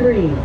Terminal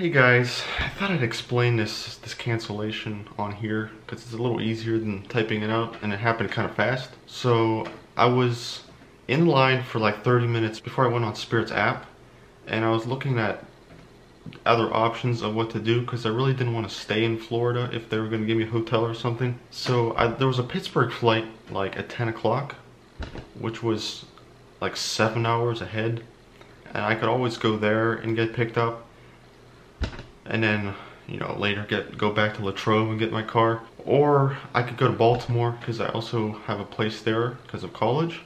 Hey guys, I thought I'd explain this this cancellation on here because it's a little easier than typing it out and it happened kind of fast. So I was in line for like 30 minutes before I went on Spirit's app and I was looking at other options of what to do because I really didn't want to stay in Florida if they were going to give me a hotel or something. So I, there was a Pittsburgh flight like at 10 o'clock which was like seven hours ahead and I could always go there and get picked up and then you know later get go back to Latrobe and get my car. Or I could go to Baltimore because I also have a place there because of college.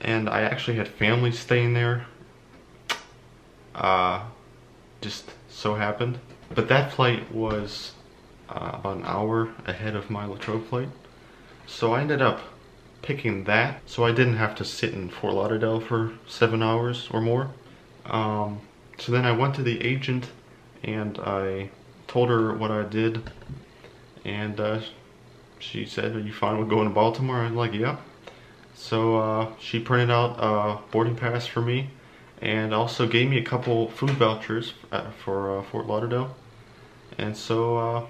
And I actually had family staying there. Uh just so happened. But that flight was uh, about an hour ahead of my Latrobe flight. So I ended up picking that. So I didn't have to sit in Fort Lauderdale for seven hours or more. Um, so then I went to the agent and I told her what I did and uh, she said are you fine with going to Baltimore? I'm like yeah so uh, she printed out a boarding pass for me and also gave me a couple food vouchers uh, for uh, Fort Lauderdale. And so uh,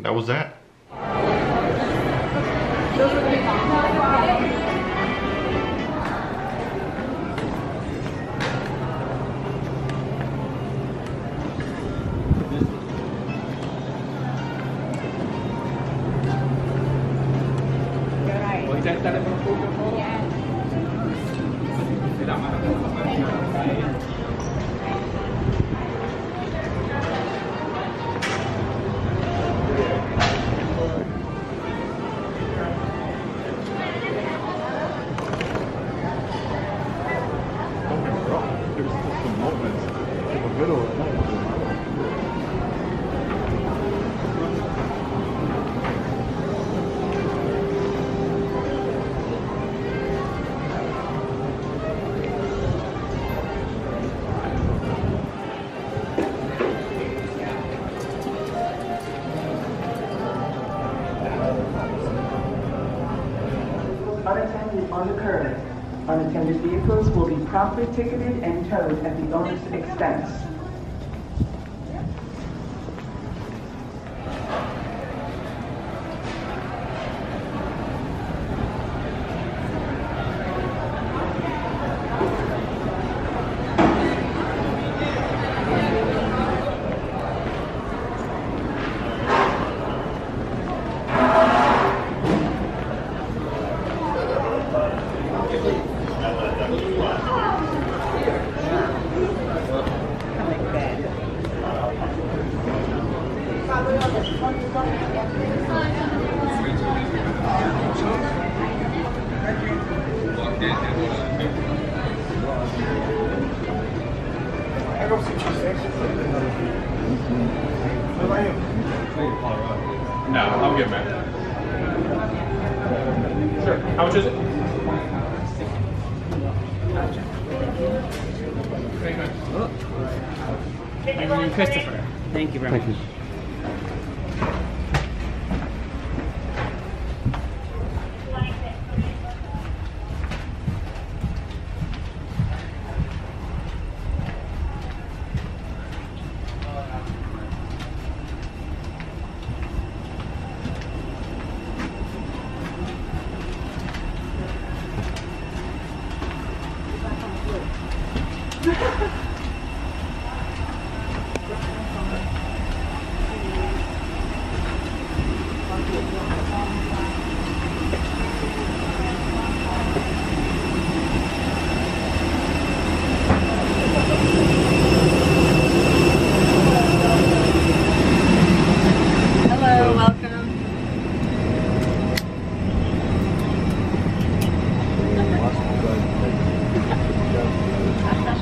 that was that Unattended vehicles will be promptly ticketed and towed at the owner's expense. Thank Christopher. Thank you very much.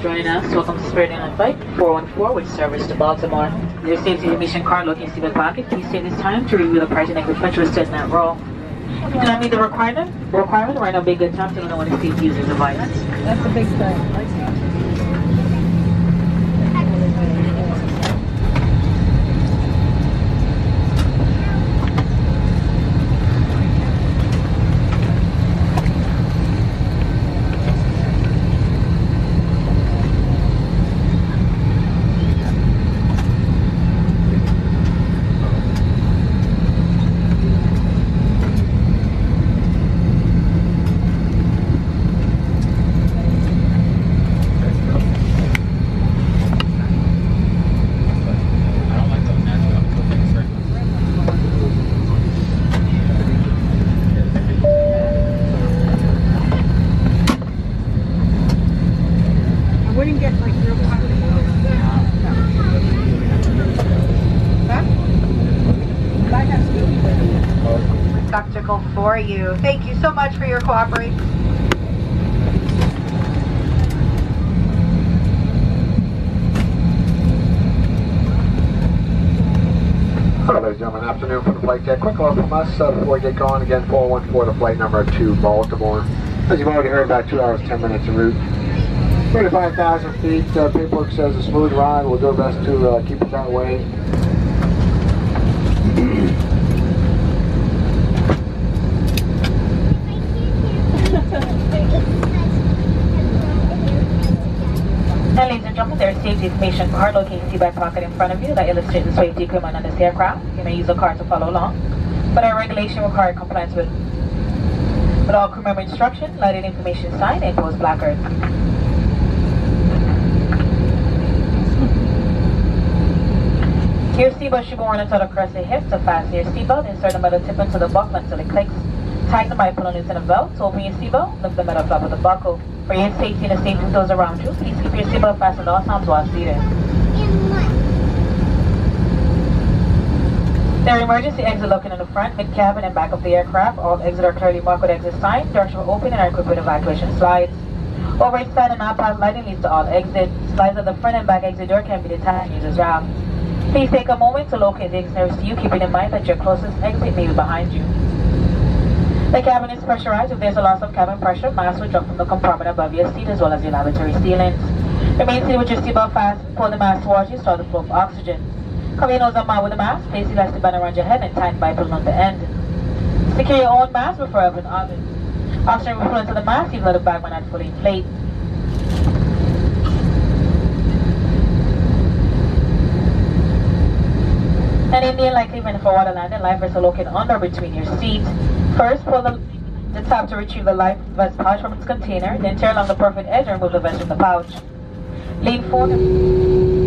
joining us. Welcome to Spirit Airline Flight 414 with service to Baltimore. Your safety information card located in seatbelt pocket. Please take this time to review the pricing and which listed in that row. If you do not meet the requirement, requirement right now be a good time to know when to use your device. That's a big thing. Spectacle for you. Thank you so much for your cooperation. Hello, ladies and gentlemen. Afternoon from the flight deck. Quick hello from us uh, before we get going. Again, 414 to flight number 2, Baltimore. As you've already heard, about 2 hours, 10 minutes en route. 35,000 feet. Uh, paperwork says a smooth ride. We'll do our best to uh, keep it that way. Now, ladies and gentlemen, there is safety information card located the back pocket in front of you that illustrates the safety equipment on this aircraft. You may use a card to follow along, but our regulation requires compliance with, with all crew member instruction, lighted information sign, and post placard. Your seatbelt should be worn until the crest of hips to fasten your seatbelt. Insert the metal tip into the buckle until it clicks. Tighten by pulling it in the belt. To open your seatbelt, lift the metal flap of the buckle. For your safety and the safety of those around you, please keep your seatbelt fastened all times while seated. There are emergency exit located in the front, mid-cabin, and back of the aircraft. All exits are clearly marked with exit signs. Doors are open and are equipped with evacuation slides. Overhead and outpass lighting leads to all exits. Slides at the front and back exit door can be detached used as well. Please take a moment to locate the exit nearest to you, keeping in mind that your closest exit may be behind you. The cabin is pressurized. If there's a loss of cabin pressure, masks will drop from the compartment above your seat as well as your lavatory ceilings. Remain seated with your seatbelt fastened. Pull the mask towards you, start the flow of oxygen. Cover your nose and mouth with the mask. Place the elastic band around your head and tighten by pulling on the end. Secure your own mask before open others. Oxygen will flow into the mask even though the bag may not fully inflate. And in the unlikely event for water landing, life vests are located under between your seats. First, pull the, the tab to retrieve the life vest pouch from its container, then tear along the perfect edge and remove the vest from the pouch. Lean forward.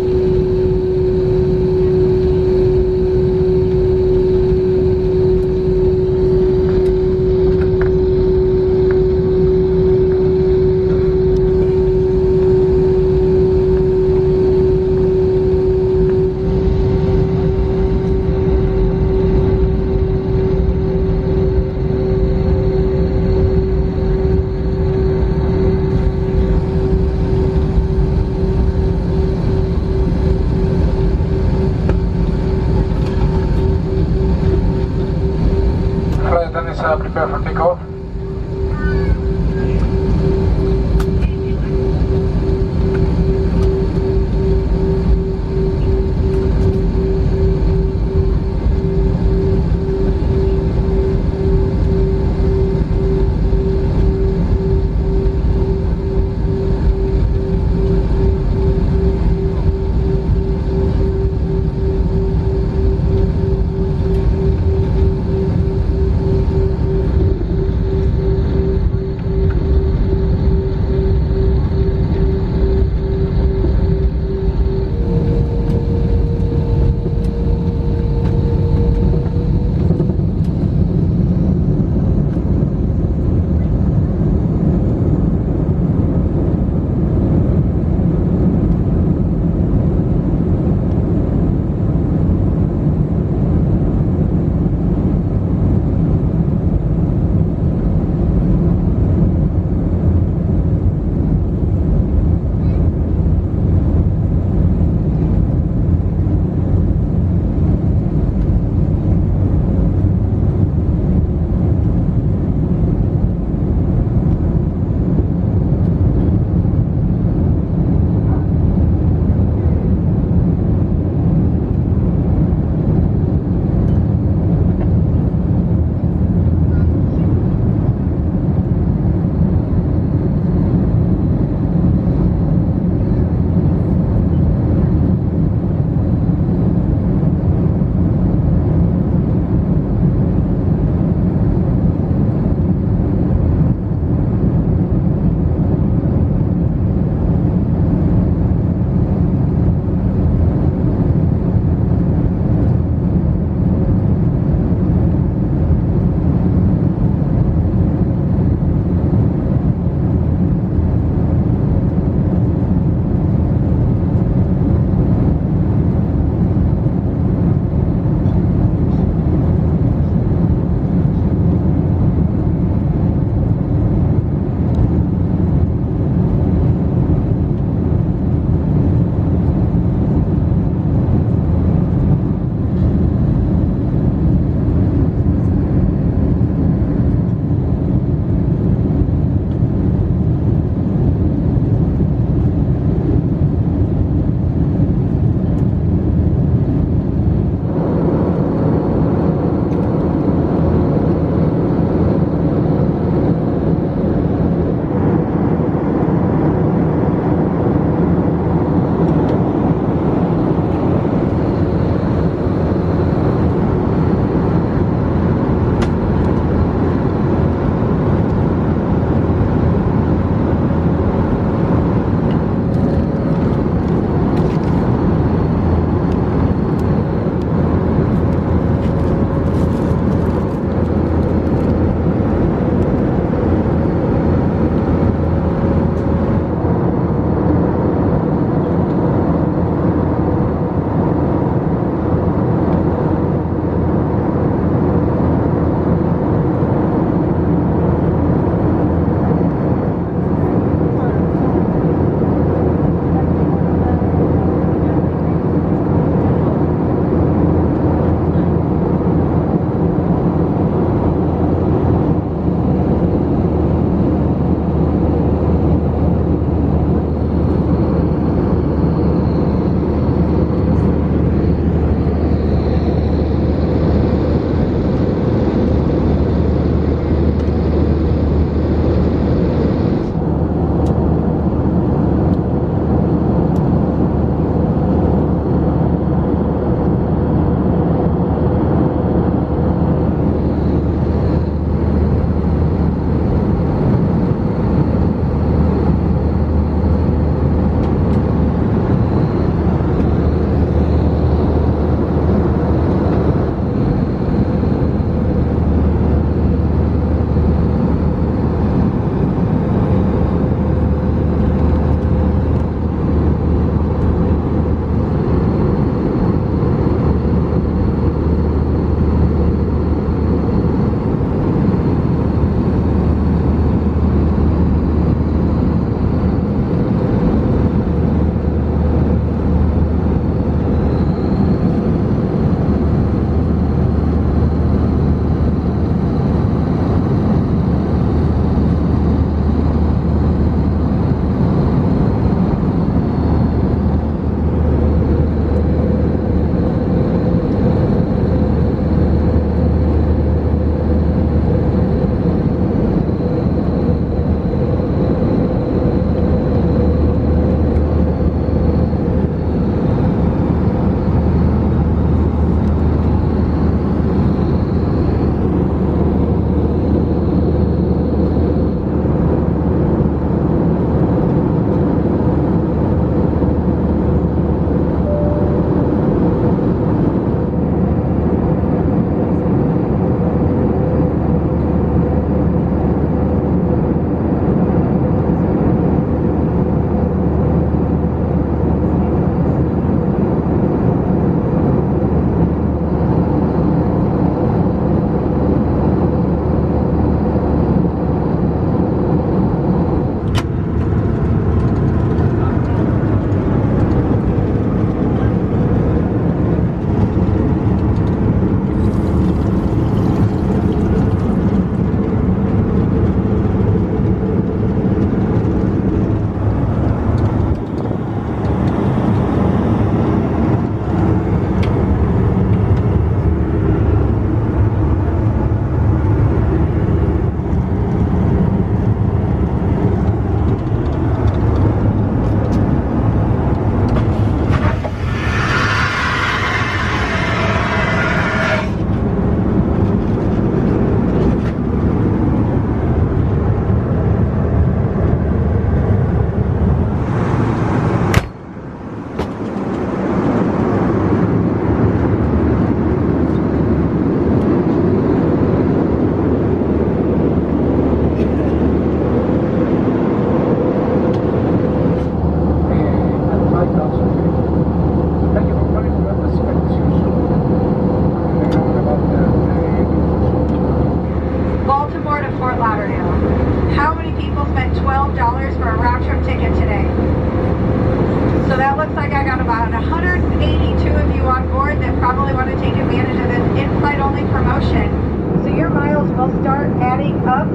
So your miles will start adding up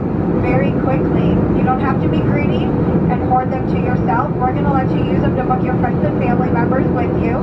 very quickly. You don't have to be greedy and hoard them to yourself. We're going to let you use them to book your friends and family members with you.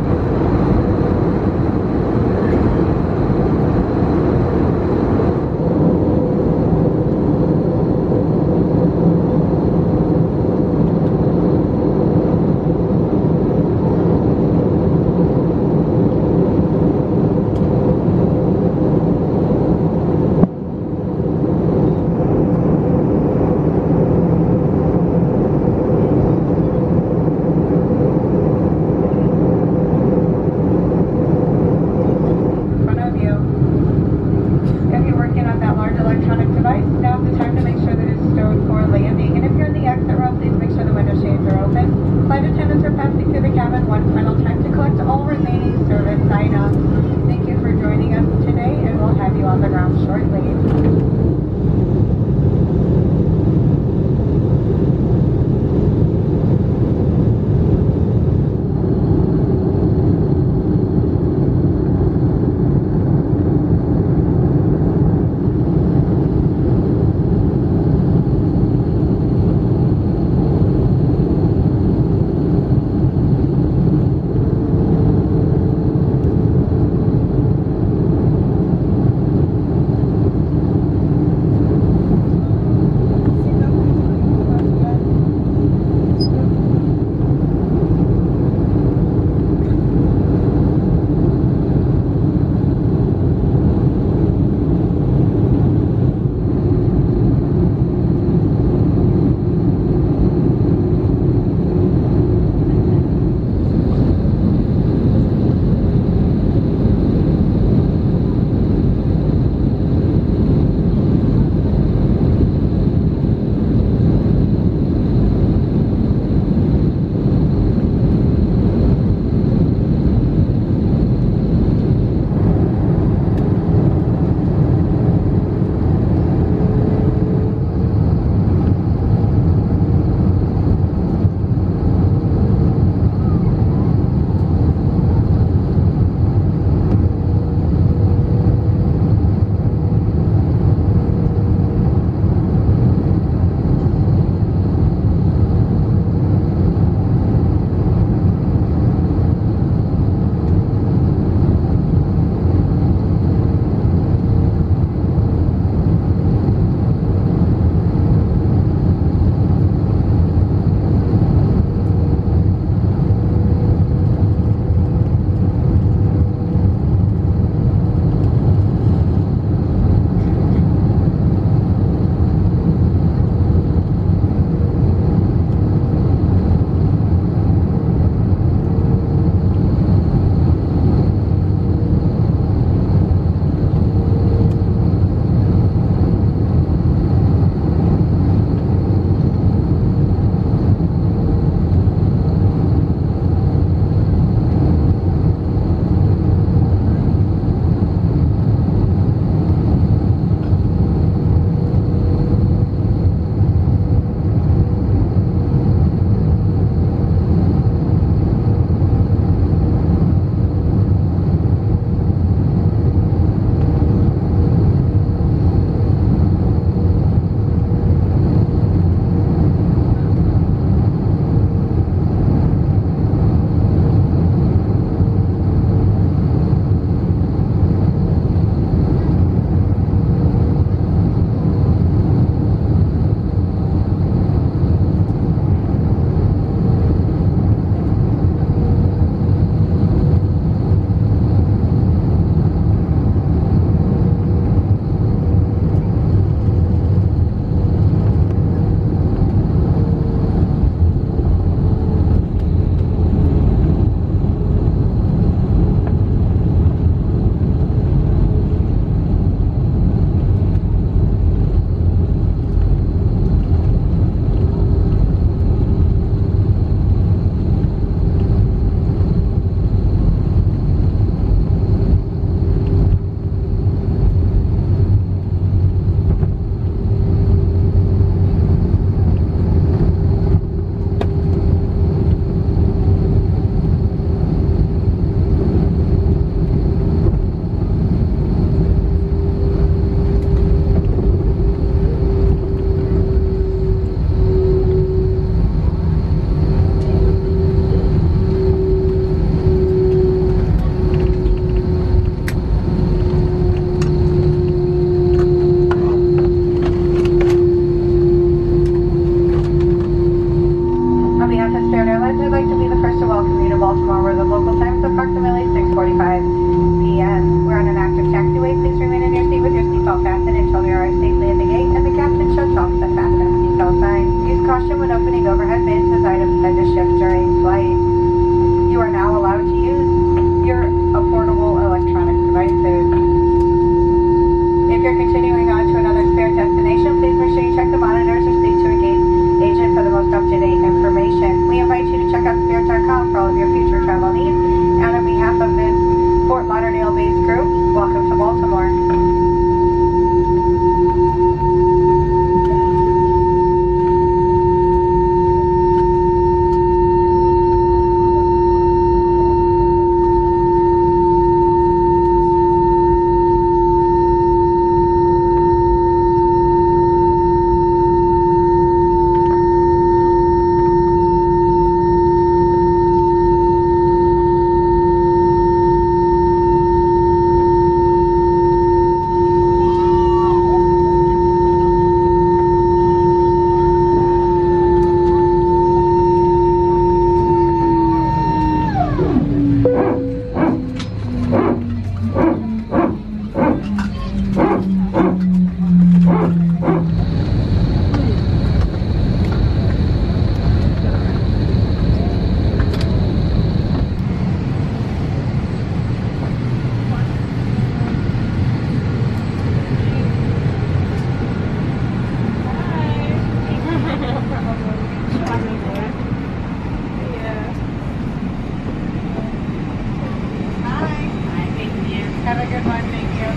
Have a good one. Thank you.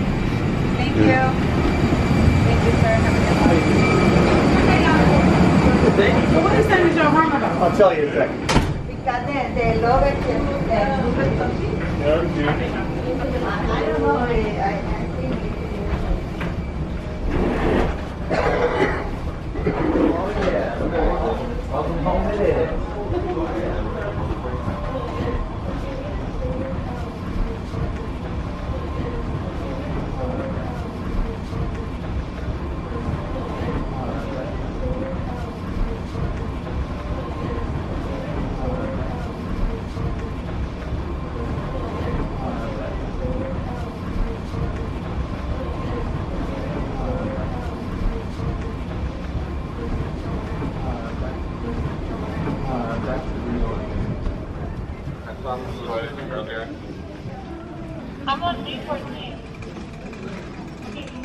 Thank yeah. you. Thank you, sir. Have a good one. Well, what is that with your wrong? I'll tell you in a second. Because they, they love it. Thank. I don't know. I think oh, yeah. Welcome home it is.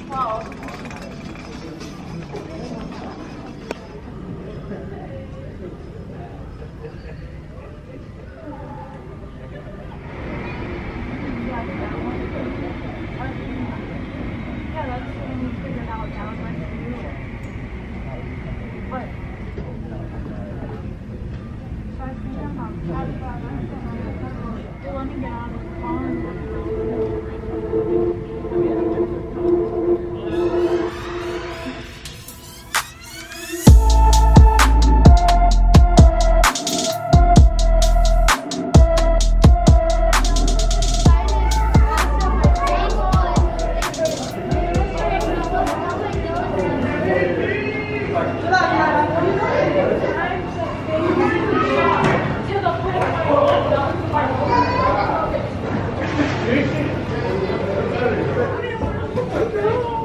If